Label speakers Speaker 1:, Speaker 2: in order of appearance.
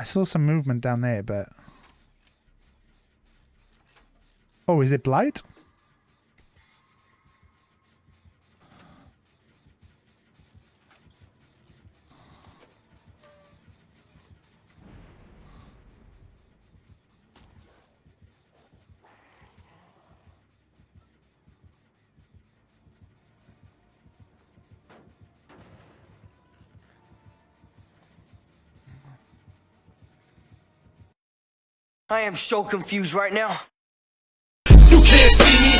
Speaker 1: I saw some movement down there, but... Oh, is it Blight?
Speaker 2: I am so confused right now.
Speaker 3: You can't see me,